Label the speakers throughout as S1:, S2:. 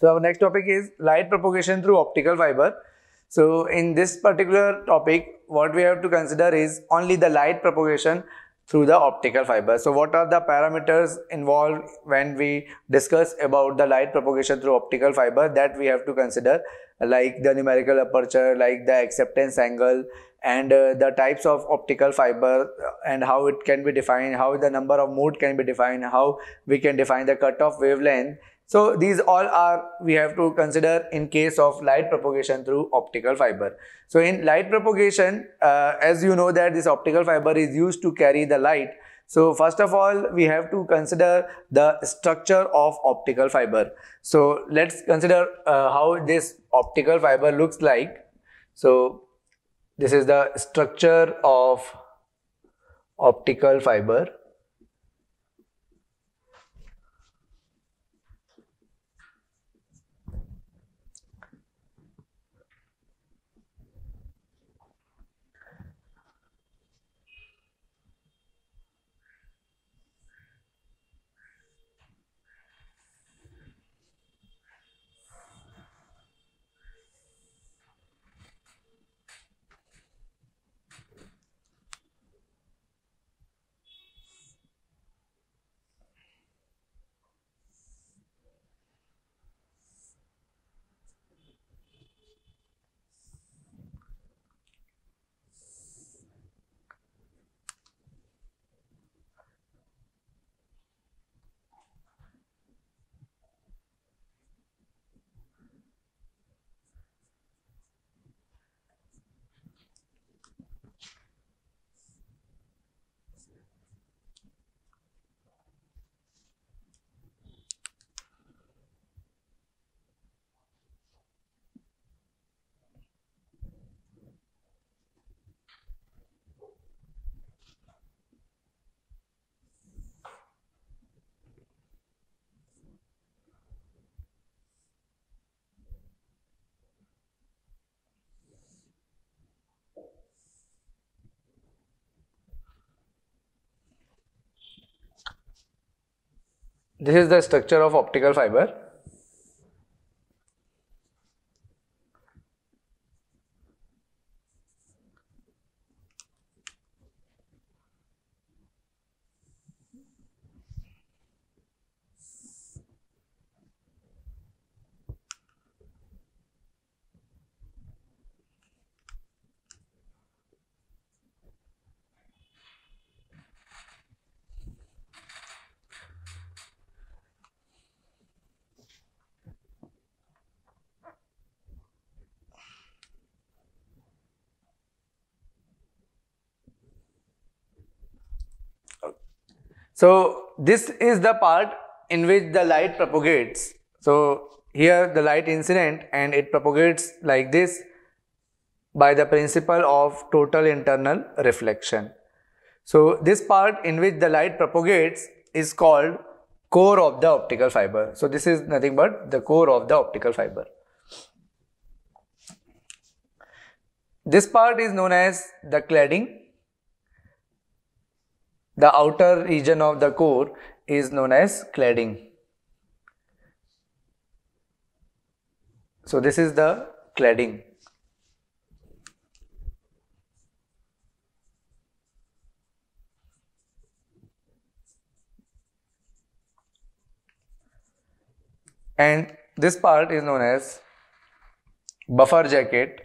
S1: So our next topic is light propagation through optical fiber. So in this particular topic, what we have to consider is only the light propagation through the optical fiber. So what are the parameters involved when we discuss about the light propagation through optical fiber that we have to consider like the numerical aperture, like the acceptance angle and uh, the types of optical fiber and how it can be defined, how the number of mode can be defined, how we can define the cutoff wavelength so these all are we have to consider in case of light propagation through optical fiber. So in light propagation, uh, as you know that this optical fiber is used to carry the light. So first of all, we have to consider the structure of optical fiber. So let's consider uh, how this optical fiber looks like. So this is the structure of optical fiber. This is the structure of optical fiber. So this is the part in which the light propagates. So here the light incident and it propagates like this by the principle of total internal reflection. So this part in which the light propagates is called core of the optical fiber. So this is nothing but the core of the optical fiber. This part is known as the cladding the outer region of the core is known as cladding. So this is the cladding. And this part is known as buffer jacket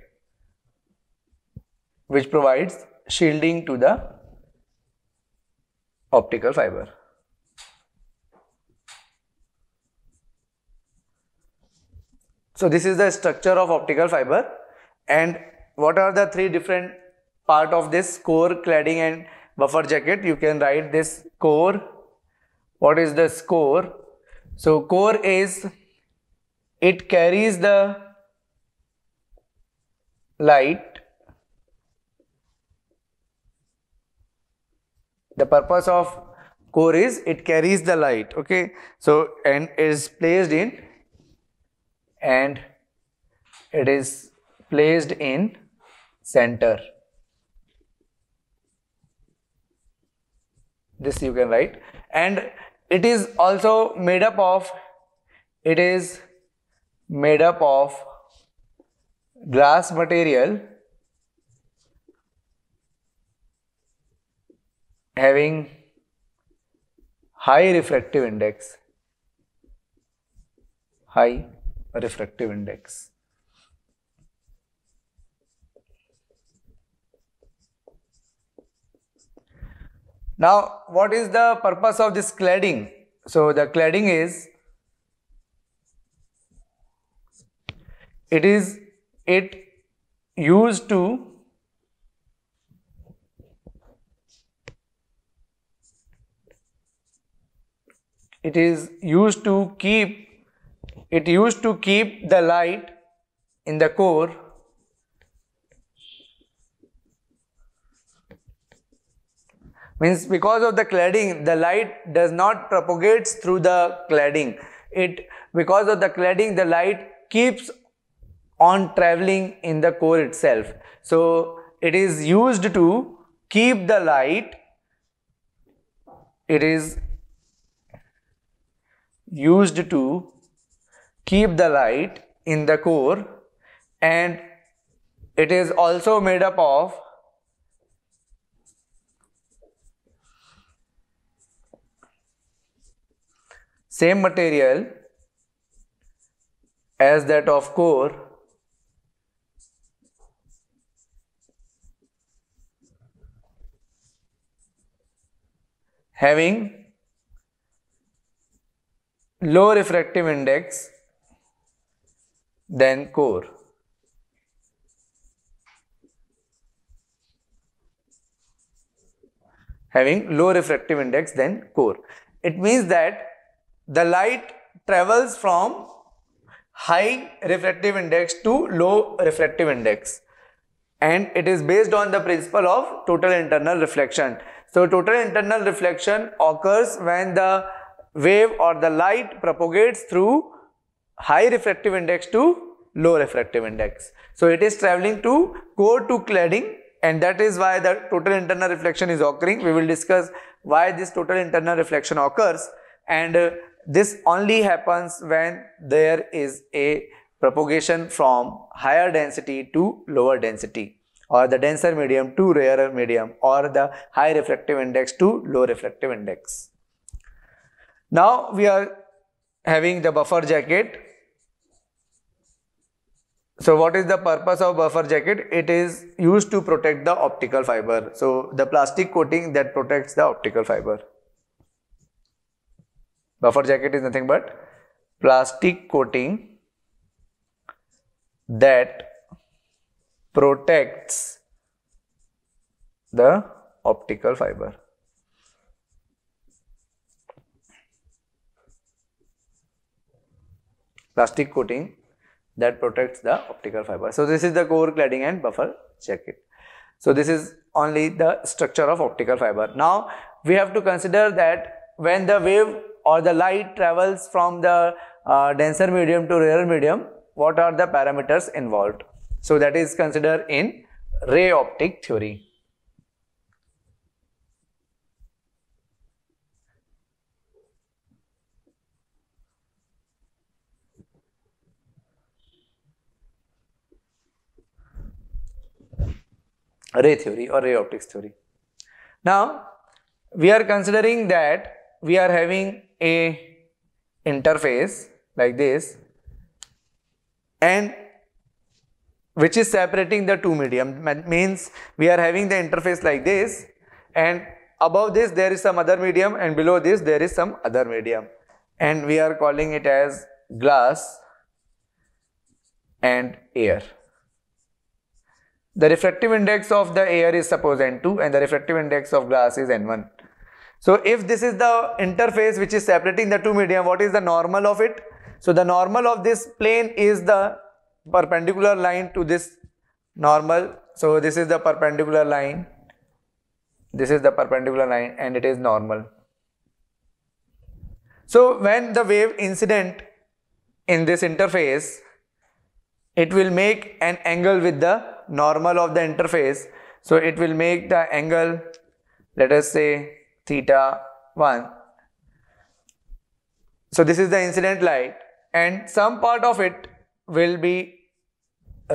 S1: which provides shielding to the optical fiber. So this is the structure of optical fiber. And what are the three different part of this core cladding and buffer jacket? You can write this core. What is this core so core is it carries the light the purpose of core is it carries the light okay? So and is placed in and it is placed in center. This you can write. And it is also made up of it is made up of glass material having high refractive index high refractive index. Now what is the purpose of this cladding? So the cladding is it is it used to it is used to keep it used to keep the light in the core. Means because of the cladding the light does not propagates through the cladding. It because of the cladding the light keeps on traveling in the core itself. So it is used to keep the light. It is used to keep the light in the core and it is also made up of same material as that of core having low refractive index than core. Having low refractive index than core. It means that the light travels from high refractive index to low refractive index and it is based on the principle of total internal reflection. So total internal reflection occurs when the wave or the light propagates through high refractive index to low refractive index. So it is traveling to core to cladding and that is why the total internal reflection is occurring. We will discuss why this total internal reflection occurs and uh, this only happens when there is a propagation from higher density to lower density or the denser medium to rarer medium or the high refractive index to low refractive index. Now we are having the buffer jacket so what is the purpose of buffer jacket? It is used to protect the optical fiber. So the plastic coating that protects the optical fiber. Buffer jacket is nothing but plastic coating that protects the optical fiber. Plastic coating that protects the optical fiber. So this is the core cladding and buffer jacket. So this is only the structure of optical fiber. Now we have to consider that when the wave or the light travels from the uh, denser medium to rarer medium, what are the parameters involved? So that is considered in ray optic theory. Ray theory or ray optics theory. Now, we are considering that we are having a interface like this and which is separating the two medium means we are having the interface like this and above this there is some other medium and below this there is some other medium and we are calling it as glass and air. The refractive index of the air is suppose N2 and the refractive index of glass is N1. So if this is the interface which is separating the two medium, what is the normal of it? So the normal of this plane is the perpendicular line to this normal. So this is the perpendicular line. This is the perpendicular line and it is normal. So when the wave incident in this interface, it will make an angle with the normal of the interface. So it will make the angle, let us say theta 1. So this is the incident light and some part of it will be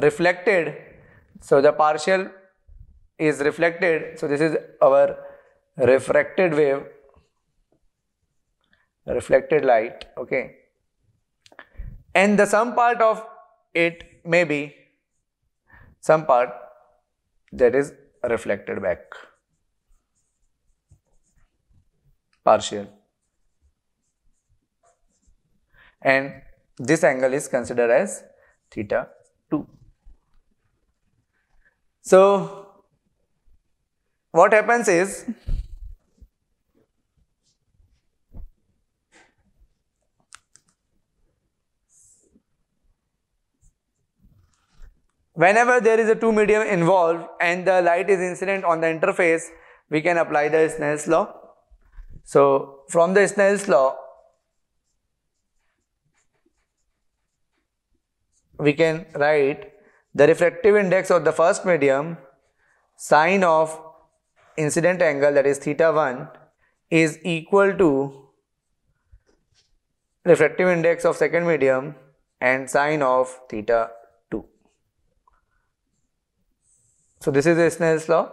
S1: reflected. So the partial is reflected. So this is our refracted wave, reflected light. Okay. And the some part of it may be some part that is reflected back. Partial. And this angle is considered as theta 2. So, what happens is whenever there is a two medium involved and the light is incident on the interface, we can apply the Snell's law. So, from the Snell's law, we can write the refractive index of the first medium sine of incident angle that is theta 1 is equal to refractive index of second medium and sine of theta 2. So this is a Snell's law.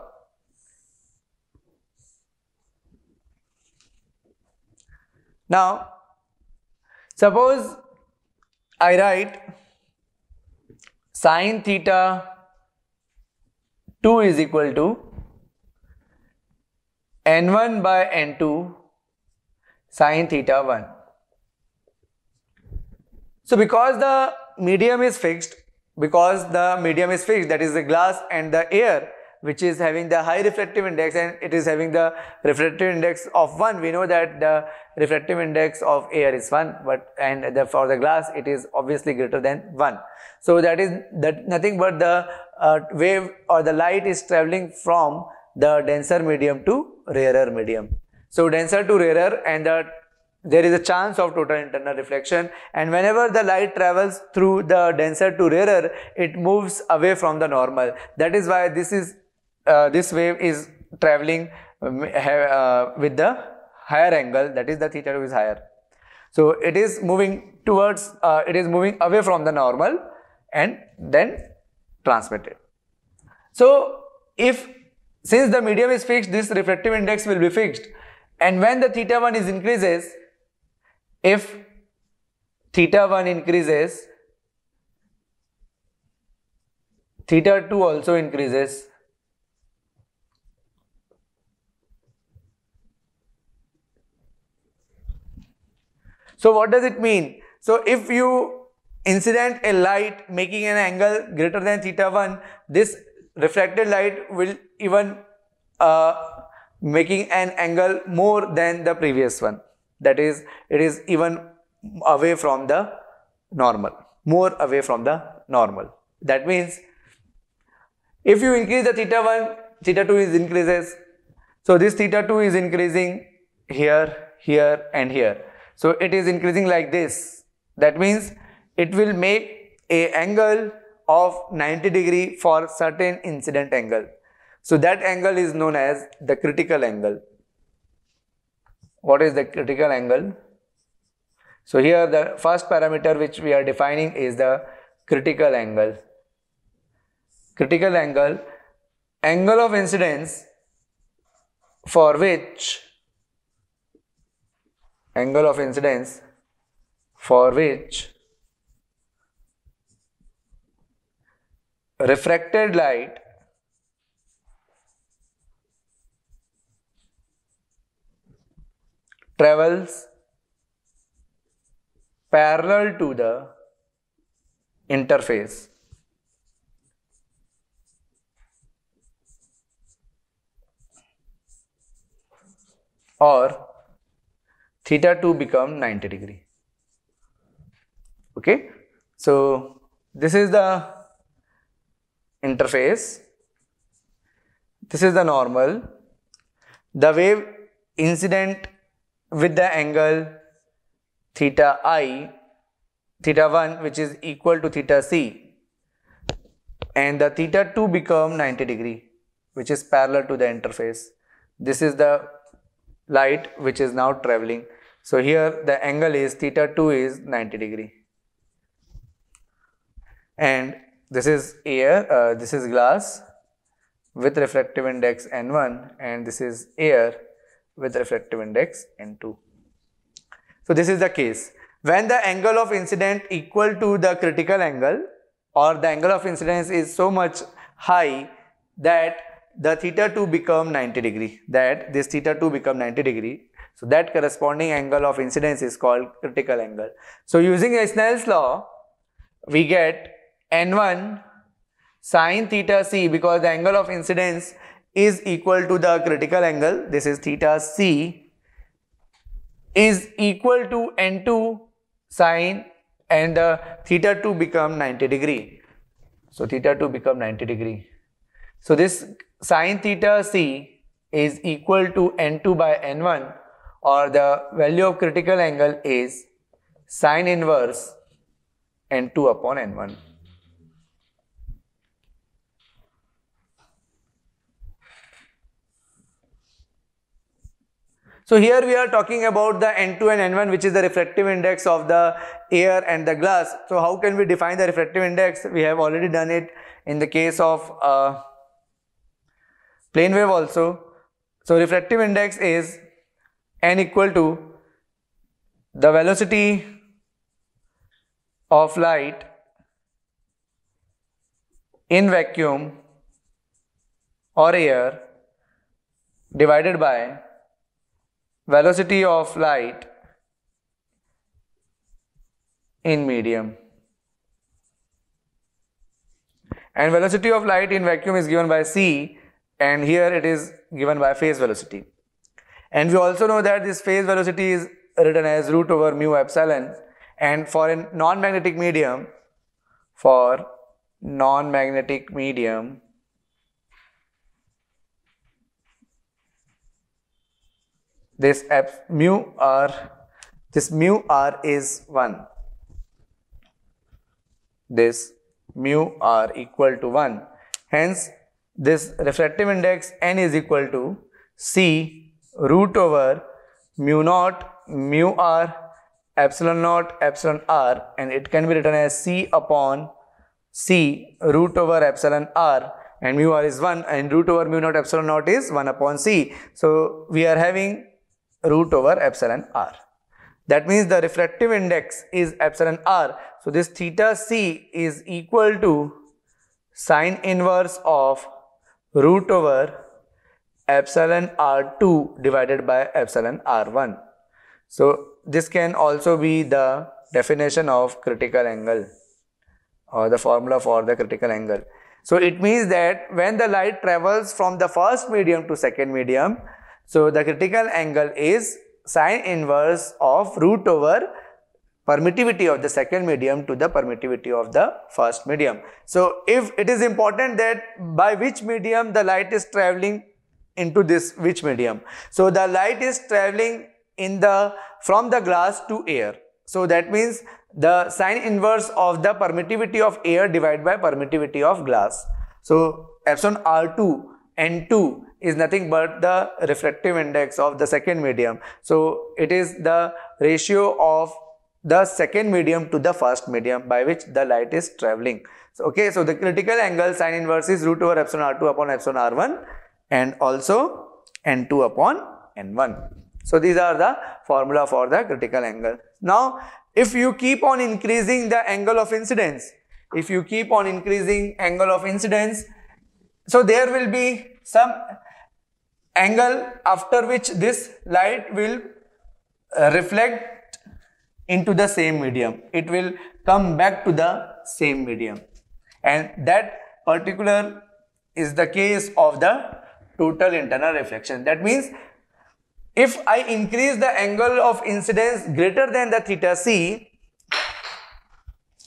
S1: Now suppose I write sine theta 2 is equal to n1 by n2 sine theta 1. So because the medium is fixed, because the medium is fixed that is the glass and the air which is having the high refractive index and it is having the refractive index of 1 we know that the refractive index of air is 1 but and the, for the glass it is obviously greater than 1 so that is that nothing but the uh, wave or the light is traveling from the denser medium to rarer medium. So denser to rarer and the there is a chance of total internal reflection and whenever the light travels through the denser to rarer it moves away from the normal that is why this is uh, this wave is traveling um, uh, with the higher angle that is the theta 2 is higher. So it is moving towards, uh, it is moving away from the normal and then transmitted. So if since the medium is fixed this refractive index will be fixed and when the theta 1 is increases if theta 1 increases theta 2 also increases So what does it mean? So if you incident a light making an angle greater than theta 1, this reflected light will even uh, making an angle more than the previous one. That is, it is even away from the normal, more away from the normal. That means if you increase the theta 1, theta 2 is increases. So this theta 2 is increasing here, here and here. So it is increasing like this. That means it will make a angle of 90 degree for certain incident angle. So that angle is known as the critical angle. What is the critical angle? So here the first parameter which we are defining is the critical angle. Critical angle, angle of incidence for which angle of incidence for which refracted light travels parallel to the interface. Or theta 2 become 90 degree. Okay? So this is the interface. This is the normal. The wave incident with the angle theta i theta 1 which is equal to theta c. And the theta 2 become 90 degree which is parallel to the interface. This is the light which is now traveling. So here the angle is theta 2 is 90 degree. and this is air, uh, this is glass with refractive index n1 and this is air with refractive index n2. So this is the case. When the angle of incident equal to the critical angle or the angle of incidence is so much high that the theta 2 become 90 degree that this theta 2 become 90 degree so that corresponding angle of incidence is called critical angle so using Snell's law we get n1 sine theta c because the angle of incidence is equal to the critical angle this is theta c is equal to n2 sine and the theta 2 become 90 degree so theta 2 become 90 degree so this sine theta c is equal to n2 by n1 or the value of critical angle is sine inverse n2 upon n1. So here we are talking about the N2 and N1 which is the refractive index of the air and the glass. So how can we define the refractive index? We have already done it in the case of uh, plane wave also. So refractive index is n equal to the velocity of light in vacuum or air divided by velocity of light in medium. And velocity of light in vacuum is given by c and here it is given by phase velocity. And we also know that this phase velocity is written as root over mu epsilon and for a non-magnetic medium, for non-magnetic medium, this mu r, this mu r is 1. This mu r equal to 1. Hence, this refractive index n is equal to c root over mu naught mu r epsilon naught epsilon r and it can be written as c upon c root over epsilon r and mu r is 1 and root over mu naught epsilon naught is 1 upon c. So, we are having root over epsilon r. That means the refractive index is epsilon r. So, this theta c is equal to sine inverse of root over epsilon r2 divided by epsilon r1. So this can also be the definition of critical angle or the formula for the critical angle. So it means that when the light travels from the first medium to second medium, so the critical angle is sine inverse of root over permittivity of the second medium to the permittivity of the first medium. So, if it is important that by which medium the light is traveling into this which medium. So, the light is traveling in the from the glass to air. So, that means the sine inverse of the permittivity of air divided by permittivity of glass. So, epsilon R2 N2 is nothing but the refractive index of the second medium. So, it is the ratio of the second medium to the first medium by which the light is traveling. So, okay, so the critical angle sine inverse is root over epsilon r2 upon epsilon r1 and also n2 upon n1. So, these are the formula for the critical angle. Now, if you keep on increasing the angle of incidence, if you keep on increasing angle of incidence, so there will be some angle after which this light will uh, reflect into the same medium. It will come back to the same medium. And that particular is the case of the total internal reflection. That means if I increase the angle of incidence greater than the theta c,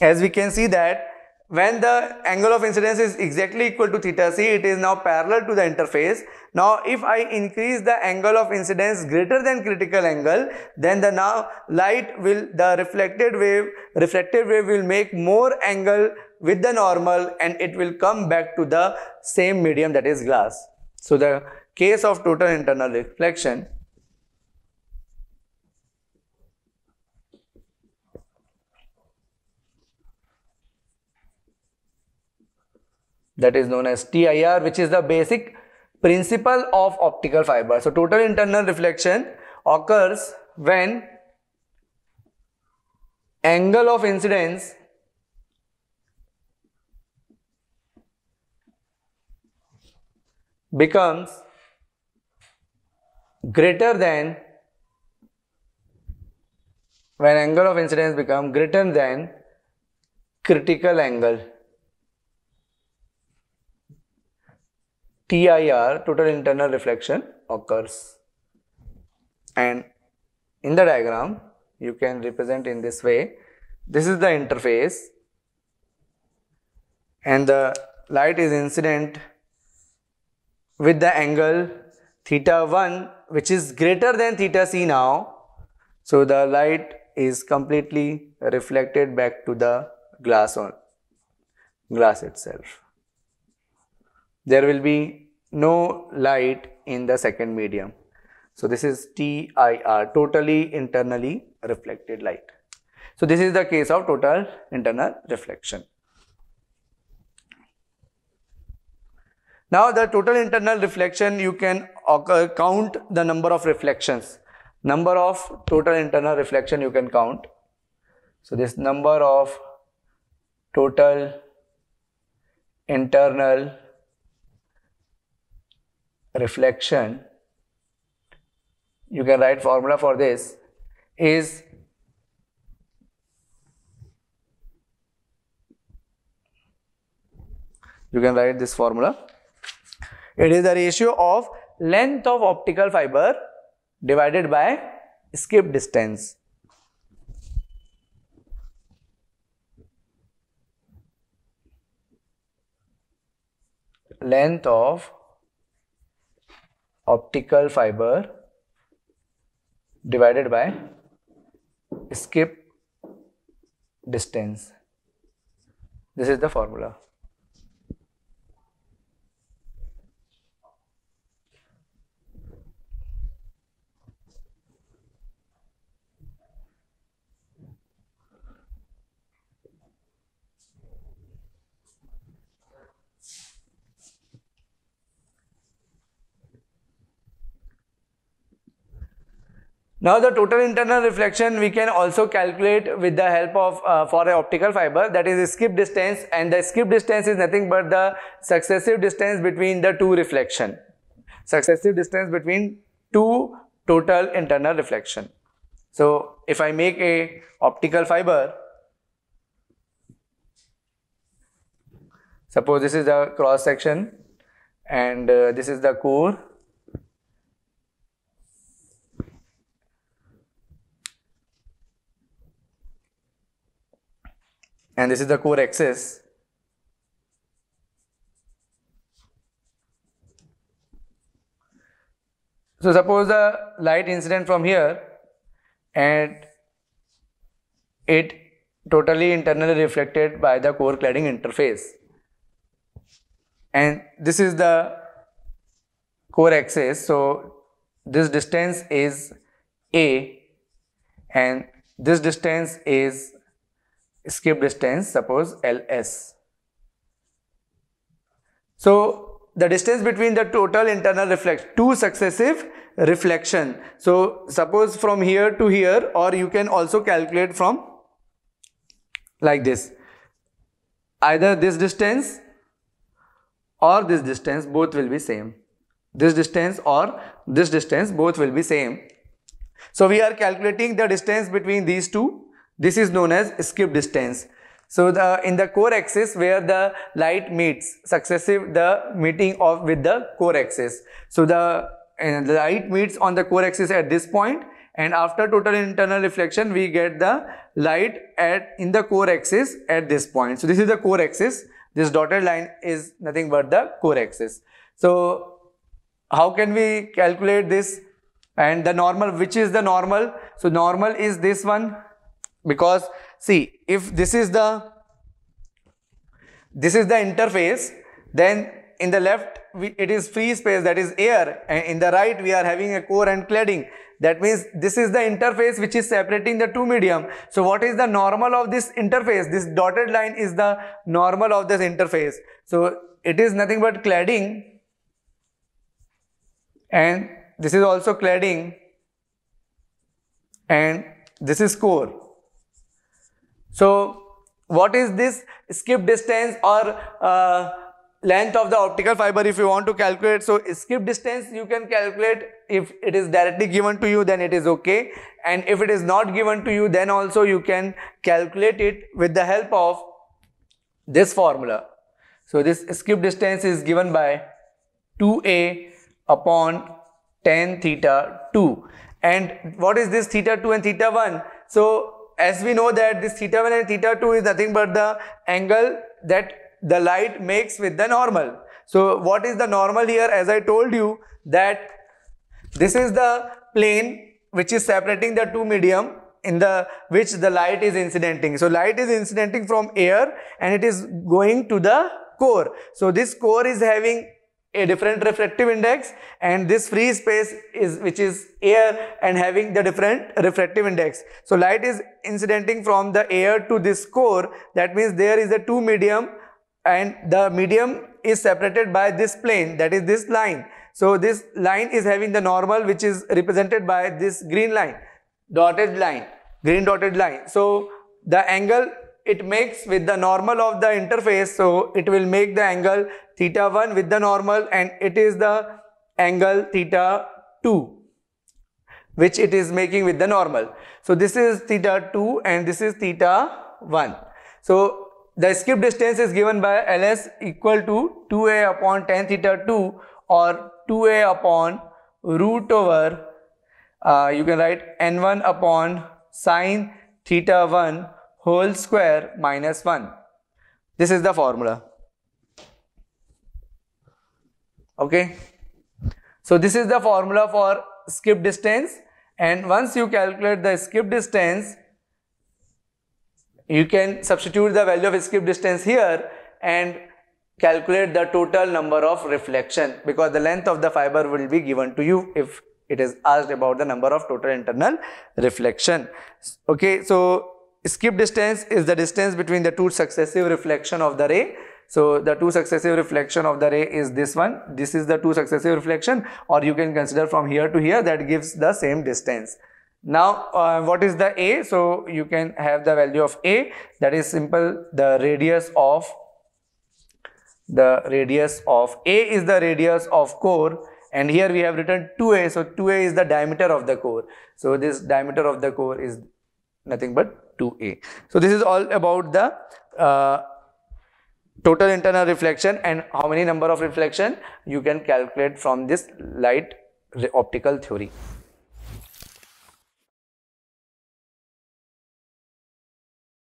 S1: as we can see that when the angle of incidence is exactly equal to theta c, it is now parallel to the interface. Now, if I increase the angle of incidence greater than critical angle, then the now light will, the reflected wave, reflected wave will make more angle with the normal and it will come back to the same medium that is glass. So, the case of total internal reflection that is known as TIR which is the basic principle of optical fiber. So total internal reflection occurs when angle of incidence becomes greater than when angle of incidence become greater than critical angle TIR total internal reflection occurs and in the diagram you can represent in this way this is the interface and the light is incident with the angle theta 1 which is greater than theta c now. So the light is completely reflected back to the glass on glass itself. There will be no light in the second medium. So this is TIR, totally internally reflected light. So this is the case of total internal reflection. Now the total internal reflection you can count the number of reflections. Number of total internal reflection you can count. So this number of total internal reflection you can write formula for this is you can write this formula it is the ratio of length of optical fiber divided by skip distance. Length of optical fiber divided by skip distance. This is the formula. Now the total internal reflection we can also calculate with the help of uh, for a optical fiber that is skip distance and the skip distance is nothing but the successive distance between the two reflection. Successive distance between two total internal reflection. So if I make a optical fiber suppose this is the cross section and uh, this is the core and this is the core axis. So suppose the light incident from here and it totally internally reflected by the core cladding interface. And this is the core axis. So this distance is a and this distance is skip distance suppose ls. So the distance between the total internal reflection, two successive reflection. So suppose from here to here or you can also calculate from like this. Either this distance or this distance both will be same. This distance or this distance both will be same. So we are calculating the distance between these two this is known as skip distance. So the in the core axis where the light meets successive the meeting of with the core axis. So the, uh, the light meets on the core axis at this point and after total internal reflection we get the light at in the core axis at this point. So this is the core axis. This dotted line is nothing but the core axis. So how can we calculate this and the normal which is the normal? So normal is this one because see if this is the this is the interface then in the left we, it is free space that is air and in the right we are having a core and cladding. That means this is the interface which is separating the two medium. So what is the normal of this interface? This dotted line is the normal of this interface. So it is nothing but cladding. And this is also cladding. And this is core. So what is this skip distance or uh, length of the optical fiber if you want to calculate? So skip distance you can calculate. If it is directly given to you then it is okay. And if it is not given to you then also you can calculate it with the help of this formula. So this skip distance is given by 2a upon tan theta 2 and what is this theta 2 and theta 1 so as we know that this theta 1 and theta 2 is nothing but the angle that the light makes with the normal. So what is the normal here? As I told you that this is the plane which is separating the two medium in the which the light is incidenting. So light is incidenting from air and it is going to the core. So this core is having a different refractive index and this free space is which is air and having the different refractive index. So light is incidenting from the air to this core that means there is a two medium and the medium is separated by this plane that is this line. So this line is having the normal which is represented by this green line, dotted line, green dotted line. So the angle it makes with the normal of the interface, so it will make the angle theta 1 with the normal and it is the angle theta 2 which it is making with the normal. So this is theta 2 and this is theta 1. So the skip distance is given by ls equal to 2a upon tan theta 2 or 2a upon root over uh, you can write n1 upon sine theta 1 whole square minus 1 this is the formula. Okay? So this is the formula for skip distance. And once you calculate the skip distance you can substitute the value of skip distance here and calculate the total number of reflection because the length of the fiber will be given to you if it is asked about the number of total internal reflection. Okay, so skip distance is the distance between the two successive reflection of the ray. So the two successive reflection of the ray is this one. This is the two successive reflection or you can consider from here to here that gives the same distance. Now, uh, what is the A? So, you can have the value of A that is simple the radius of the radius of A is the radius of core and here we have written 2A. So, 2A is the diameter of the core. So, this diameter of the core is nothing but 2A. So, this is all about the uh, total internal reflection and how many number of reflection you can calculate from this light optical theory.